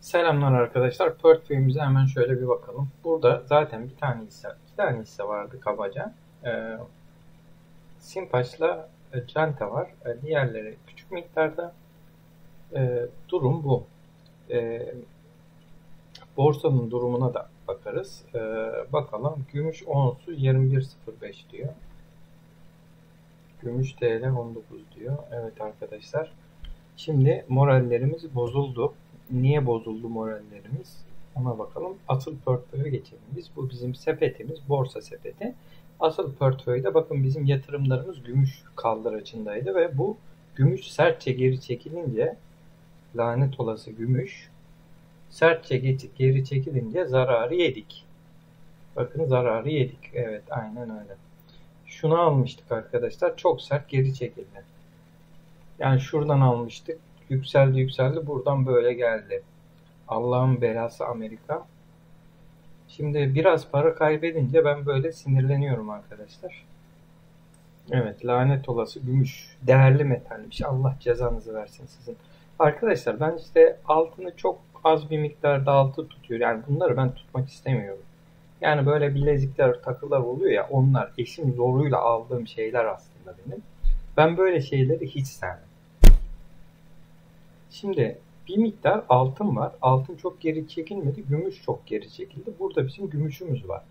Selamlar arkadaşlar. Portföyümüze hemen şöyle bir bakalım. Burada zaten bir tane hisse, iki tane hisse vardı kabaca. Ee, Simpaş'la e, Canta var. E, diğerleri küçük miktarda. E, durum bu. E, borsanın durumuna da bakarız. E, bakalım. Gümüş onsu 21.05 diyor. Gümüş TL 19 diyor. Evet arkadaşlar. Şimdi morallerimiz bozuldu. Niye bozuldu morallerimiz? Ona bakalım. Asıl portföye geçelim biz. Bu bizim sepetimiz. Borsa sepeti. Asıl portföyde bakın bizim yatırımlarımız gümüş kaldıracındaydı ve bu gümüş sertçe geri çekilince lanet olası gümüş sertçe geri çekilince zararı yedik. Bakın zararı yedik. Evet aynen öyle. Şunu almıştık arkadaşlar. Çok sert geri çekildi. Yani şuradan almıştık. Yükseldi yükseldi. Buradan böyle geldi. Allah'ın belası Amerika. Şimdi biraz para kaybedince ben böyle sinirleniyorum arkadaşlar. Evet lanet olası gümüş. Değerli metalmiş. Allah cezanızı versin sizin. Arkadaşlar ben işte altını çok az bir miktarda altı tutuyor. Yani bunları ben tutmak istemiyorum. Yani böyle bilezikler, takılar oluyor ya onlar eşim zoruyla aldığım şeyler aslında benim. Ben böyle şeyleri hiç sevmem. Şimdi bir miktar altın var. Altın çok geri çekilmedi. Gümüş çok geri çekildi. Burada bizim gümüşümüz var.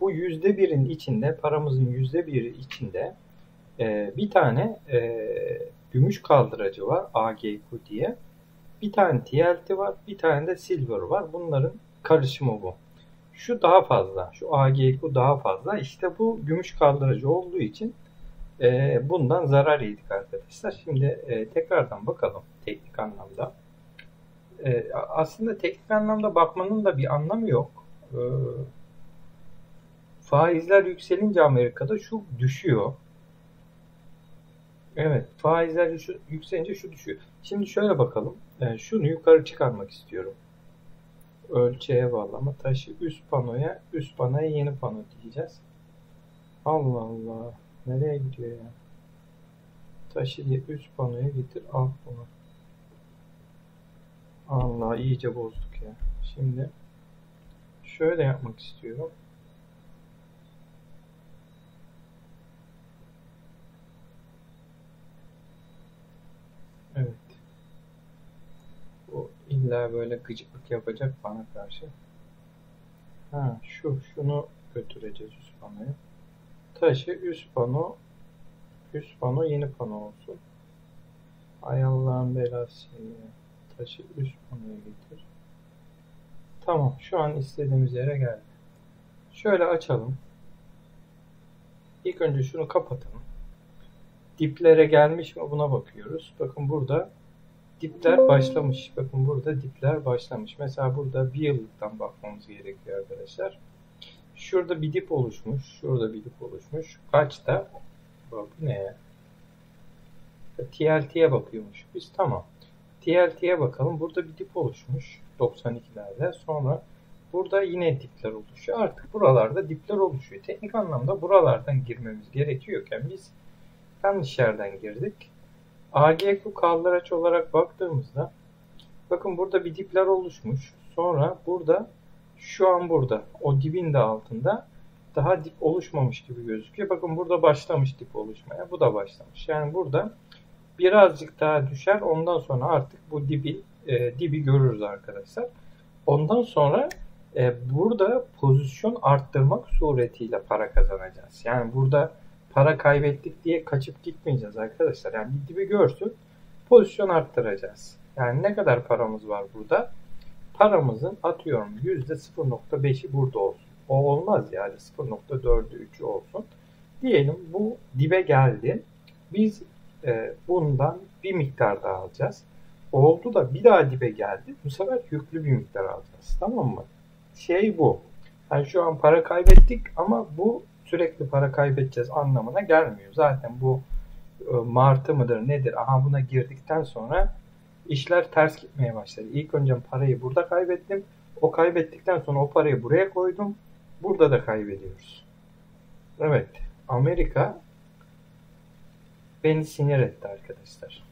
Bu yüzde birin içinde, paramızın yüzde biri içinde e, bir tane e, gümüş kaldıracı var. AGQ diye. Bir tane TLT var. Bir tane de silver var. Bunların karışımı bu. Şu daha fazla. Şu AGQ daha fazla. İşte bu gümüş kaldıracı olduğu için e, bundan zarar yedik arkadaşlar. Şimdi e, tekrardan bakalım teknik anlamda. E, aslında teknik anlamda bakmanın da bir anlamı yok. E, faizler yükselince Amerika'da şu düşüyor. Evet, faizler yükselince şu düşüyor. Şimdi şöyle bakalım. E, şunu yukarı çıkarmak istiyorum. Ölçeğe bağlama. Taşı üst panoya, üst panoya yeni pano diyeceğiz. Allah Allah. Nereye gidiyor ya? Taşı üst panoya getir alt pano. Allah iyice bozduk ya. Şimdi şöyle yapmak istiyorum. Evet. Bu illa böyle gıcıklık yapacak bana karşı. Ha şu şunu götüreceğiz panoya. Taşı üst pano üst pano yeni pano olsun. Ay Allah'ın belası. Taşı üst panoya getir. Tamam şu an istediğimiz yere geldi. Şöyle açalım. İlk önce şunu kapatalım. Diplere gelmiş mi buna bakıyoruz. Bakın burada dipler başlamış. Bakın burada dipler başlamış. Mesela burada bir yıllıktan bakmamız gerekiyor arkadaşlar. Şurada bir dip oluşmuş. Şurada bir dip oluşmuş. Kaçta? Bu ne ya? TLT'ye bakıyormuş. Biz tamam. TLT'ye bakalım. Burada bir dip oluşmuş. 92'lerde. Sonra burada yine dipler oluşuyor. Artık buralarda dipler oluşuyor. Teknik anlamda buralardan girmemiz gerekiyorken biz yanlış yerden girdik. AGQ kaldıraç olarak baktığımızda bakın burada bir dipler oluşmuş. Sonra burada şu an burada. O dibin de altında daha dip oluşmamış gibi gözüküyor. Bakın burada başlamış dip oluşmaya. Bu da başlamış. Yani burada birazcık daha düşer. Ondan sonra artık bu dibi e, dibi görürüz arkadaşlar. Ondan sonra e, burada pozisyon arttırmak suretiyle para kazanacağız. Yani burada para kaybettik diye kaçıp gitmeyeceğiz arkadaşlar. Yani bir dibi görsün pozisyon arttıracağız. Yani ne kadar paramız var burada? Paramızın atıyorum %0.5'i burada olsun. O olmaz yani 0.4'ü 3'ü olsun. Diyelim bu dibe geldi. Biz e, bundan bir miktar daha alacağız. Oldu da bir daha dibe geldi. Bu sefer yüklü bir miktar alacağız. Tamam mı? Şey bu. Yani şu an para kaybettik ama bu sürekli para kaybedeceğiz anlamına gelmiyor. Zaten bu e, martı mıdır nedir? Aha buna girdikten sonra işler ters gitmeye başladı. İlk önce parayı burada kaybettim. O kaybettikten sonra o parayı buraya koydum. Burada da kaybediyoruz. Evet. Amerika beni sinir etti arkadaşlar.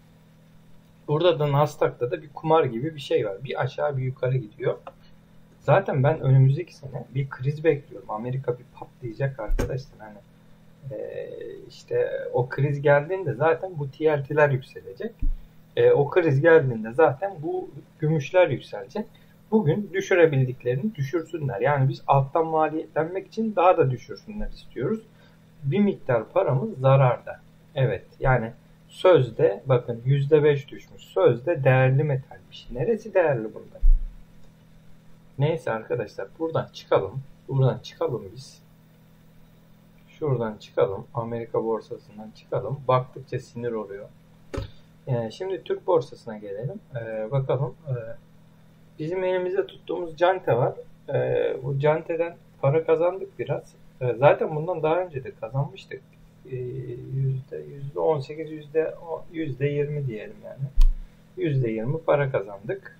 Burada da Nasdaq'ta da bir kumar gibi bir şey var. Bir aşağı bir yukarı gidiyor. Zaten ben önümüzdeki sene bir kriz bekliyorum. Amerika bir patlayacak arkadaşlar. Hani e, işte o kriz geldiğinde zaten bu TLT'ler yükselecek. E, o kriz geldiğinde zaten bu gümüşler yükselecek. Bugün düşürebildiklerini düşürsünler. Yani biz alttan maliyetlenmek için daha da düşürsünler istiyoruz. Bir miktar paramız zararda. Evet yani sözde bakın %5 düşmüş. Sözde değerli metalmiş. Neresi değerli bunda? Neyse arkadaşlar buradan çıkalım. Buradan çıkalım biz. Şuradan çıkalım. Amerika borsasından çıkalım. Baktıkça sinir oluyor. Yani şimdi Türk borsasına gelelim. Ee, bakalım. Ee, bizim elimizde tuttuğumuz cante var. Ee, bu canteden para kazandık biraz. Ee, zaten bundan daha önce de kazanmıştık. Ee, yüzde yüzde on sekiz yüzde yüzde yirmi diyelim yani. Yüzde yirmi para kazandık.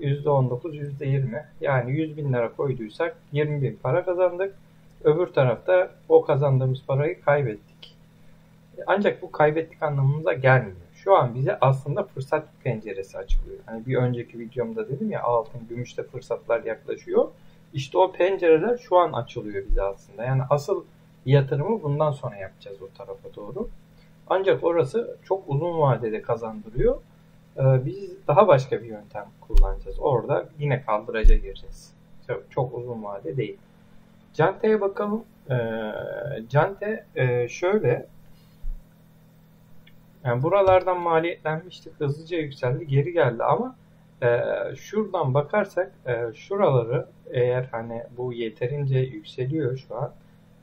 Yüzde on dokuz yüzde yirmi. Yani yüz bin lira koyduysak yirmi bin para kazandık. Öbür tarafta o kazandığımız parayı kaybettik. Ancak bu kaybettik anlamımıza gelmiyor. Şu an bize aslında fırsat penceresi açılıyor. Hani bir önceki videomda dedim ya altın, gümüşte fırsatlar yaklaşıyor. İşte o pencereler şu an açılıyor bize aslında. Yani asıl yatırımı bundan sonra yapacağız o tarafa doğru. Ancak orası çok uzun vadede kazandırıyor. Ee, biz daha başka bir yöntem kullanacağız. Orada yine kaldıraca gireceğiz. Çok, çok uzun vade değil. Cante'ye bakalım. Ee, Cante e, şöyle yani buralardan maliyetlenmiştik. Hızlıca yükseldi. Geri geldi ama e, şuradan bakarsak e, şuraları eğer hani bu yeterince yükseliyor şu an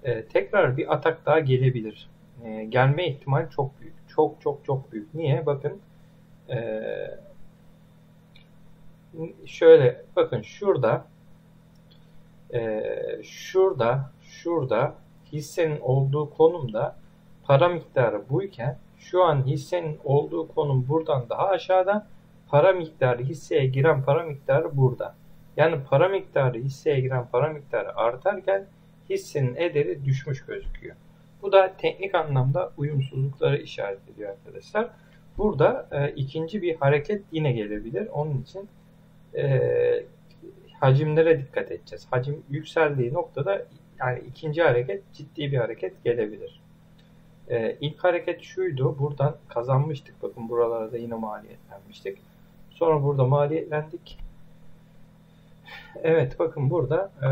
e, tekrar bir atak daha gelebilir. E, gelme ihtimal çok büyük. Çok çok çok büyük. Niye? Bakın e, şöyle bakın şurada e, şurada şurada hissenin olduğu konumda para miktarı buyken şu an hissenin olduğu konum buradan daha aşağıda para miktarı hisseye giren para miktarı burada. Yani para miktarı hisseye giren para miktarı artarken hissenin ederi düşmüş gözüküyor. Bu da teknik anlamda uyumsuzlukları işaret ediyor arkadaşlar. Burada e, ikinci bir hareket yine gelebilir. Onun için e, hacimlere dikkat edeceğiz. Hacim yükseldiği noktada yani ikinci hareket ciddi bir hareket gelebilir. Ee, ilk hareket şuydu. Buradan kazanmıştık. Bakın buralarda yine maliyetlenmiştik. Sonra burada maliyetlendik. Evet bakın burada e,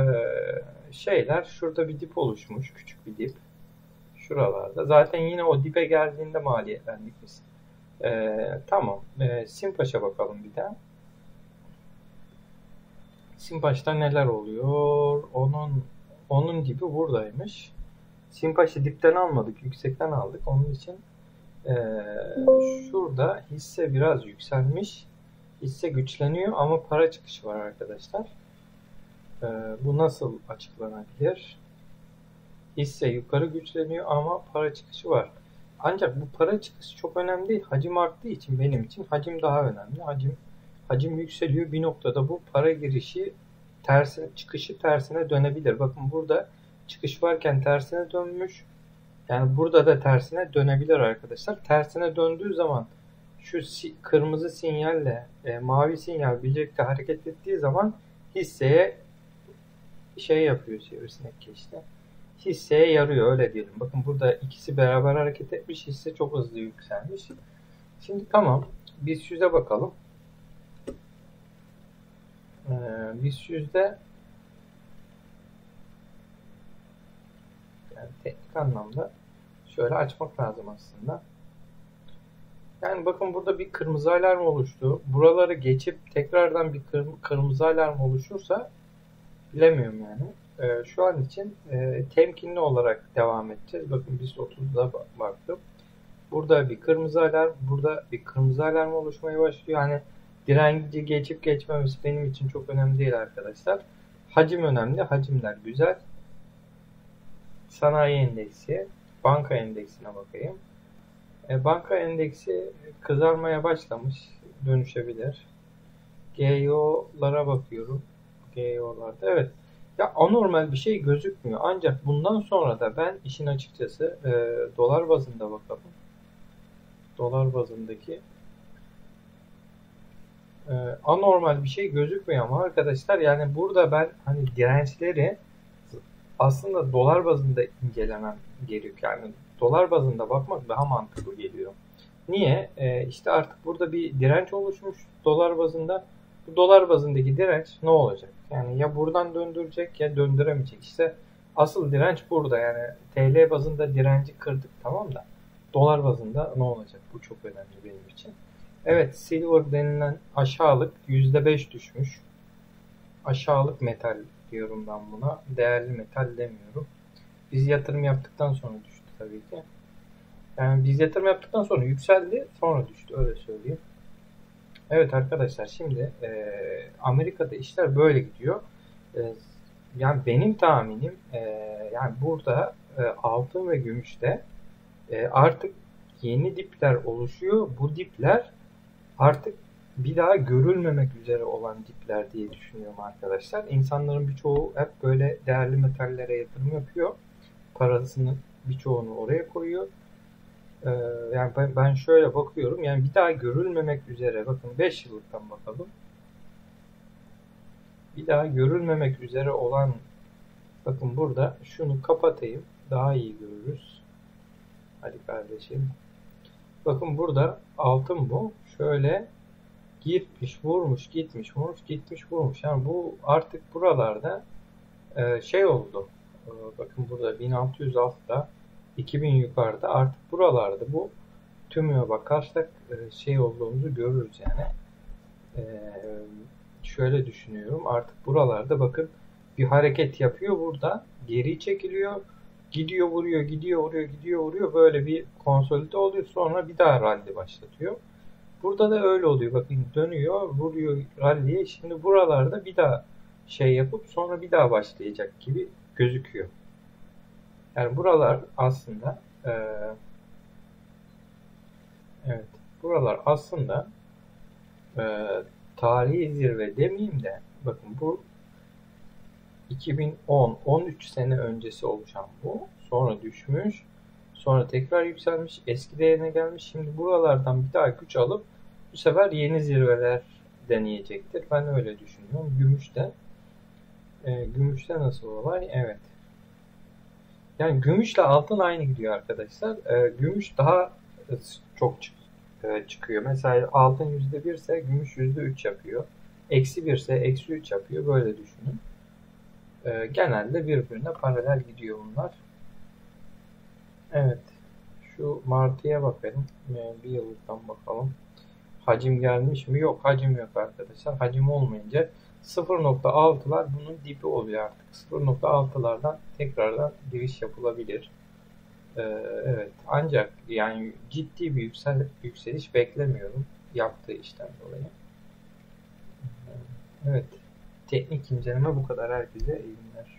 şeyler şurada bir dip oluşmuş. Küçük bir dip. Şuralarda. Zaten yine o dipe geldiğinde maliyetlendik biz. E, tamam. E, Simpaş'a bakalım bir daha. Simpaş'ta neler oluyor? Onun onun dibi buradaymış. Simpaş'ı dipten almadık, yüksekten aldık. Onun için e, şurada hisse biraz yükselmiş. Hisse güçleniyor ama para çıkışı var arkadaşlar. E, bu nasıl açıklanabilir? Hisse yukarı güçleniyor ama para çıkışı var. Ancak bu para çıkışı çok önemli değil. Hacim arttığı için benim için hacim daha önemli. Hacim hacim yükseliyor. Bir noktada bu para girişi tersi, çıkışı tersine dönebilir. Bakın burada çıkış varken tersine dönmüş. Yani burada da tersine dönebilir arkadaşlar. Tersine döndüğü zaman şu si kırmızı sinyalle e, mavi sinyal birlikte hareket ettiği zaman hisseye şey yapıyor sivrisinek işte. Hisseye yarıyor öyle diyelim. Bakın burada ikisi beraber hareket etmiş. Hisse çok hızlı yükselmiş. Şimdi tamam. Biz yüze bakalım. Ee, BIST yüzde yani teknik anlamda şöyle açmak lazım aslında. Yani bakın burada bir kırmızı alarm oluştu. Buraları geçip tekrardan bir kır, kırmızı alarm oluşursa bilemiyorum yani. Ee, şu an için e, temkinli olarak devam edeceğiz. Bakın biz 30'da baktım. Burada bir kırmızı alarm, burada bir kırmızı alarm oluşmaya başlıyor. Yani direnci geçip geçmemesi benim için çok önemli değil arkadaşlar. Hacim önemli. Hacimler güzel. Sanayi endeksi, banka endeksine bakayım. E, banka endeksi kızarmaya başlamış. Dönüşebilir. GEO'lara bakıyorum. GEO'larda. Evet. Ya anormal bir şey gözükmüyor. Ancak bundan sonra da ben işin açıkçası e, dolar bazında bakalım. Dolar bazındaki e, anormal bir şey gözükmüyor ama arkadaşlar yani burada ben hani dirençleri aslında dolar bazında incelemem gerekiyor. Yani dolar bazında bakmak daha mantıklı geliyor. Niye? E, işte artık burada bir direnç oluşmuş dolar bazında. Bu dolar bazındaki direnç ne olacak? Yani ya buradan döndürecek ya döndüremeyecek. İşte asıl direnç burada yani TL bazında direnci kırdık tamam da dolar bazında ne olacak? Bu çok önemli benim için. Evet silver denilen aşağılık %5 düşmüş. Aşağılık metal diyorum ben buna. Değerli metal demiyorum. Biz yatırım yaptıktan sonra düştü tabii ki. Yani biz yatırım yaptıktan sonra yükseldi sonra düştü öyle söyleyeyim. Evet arkadaşlar şimdi e, Amerika'da işler böyle gidiyor. E, yani benim tahminim e, yani burada e, altın ve gümüşte e, artık yeni dipler oluşuyor. Bu dipler artık bir daha görülmemek üzere olan dipler diye düşünüyorum arkadaşlar. İnsanların birçoğu hep böyle değerli metallere yatırım yapıyor. Parasını birçoğunu oraya koyuyor. Ee, yani ben, ben şöyle bakıyorum. Yani bir daha görülmemek üzere bakın 5 yıllıktan bakalım. Bir daha görülmemek üzere olan bakın burada şunu kapatayım. Daha iyi görürüz. Hadi kardeşim. Bakın burada altın bu. Şöyle gitmiş, vurmuş, gitmiş, vurmuş, gitmiş, vurmuş. Yani bu artık buralarda e, şey oldu. E, bakın burada 1606'da 2000 yukarıda artık buralarda bu tümüne bakarsak e, şey olduğumuzu görürüz yani. E, şöyle düşünüyorum. Artık buralarda bakın bir hareket yapıyor burada. Geri çekiliyor. Gidiyor vuruyor, gidiyor vuruyor, gidiyor vuruyor. Böyle bir konsolide oluyor. Sonra bir daha rally başlatıyor. Burada da öyle oluyor. Bakın dönüyor, vuruyor rally'ye. Şimdi buralarda bir daha şey yapıp sonra bir daha başlayacak gibi gözüküyor. Yani buralar aslında e, evet buralar aslında e, tarihi zirve demeyeyim de bakın bu 2010 13 sene öncesi oluşan bu. Sonra düşmüş. Sonra tekrar yükselmiş. Eski değerine gelmiş. Şimdi buralardan bir daha güç alıp bu sefer yeni zirveler deneyecektir. Ben öyle düşünüyorum. Gümüşte e, gümüşte nasıl olay? Evet. Yani gümüşle altın aynı gidiyor arkadaşlar. E, gümüş daha çok çık e, çıkıyor. Mesela altın %1 ise gümüş %3 yapıyor. Eksi 1 ise eksi 3 yapıyor. Böyle düşünün. E, genelde birbirine paralel gidiyor bunlar. Evet. Şu Martı'ya bakalım. E, bir yıllıktan bakalım. Hacim gelmiş mi? Yok hacim yok arkadaşlar. Hacim olmayınca 0.6'lar bunun dibi oluyor artık. 0.6'lardan tekrardan giriş yapılabilir. Ee, evet ancak yani ciddi bir yüksel, yükseliş beklemiyorum yaptığı işten dolayı. Evet teknik inceleme bu kadar herkese iyi günler.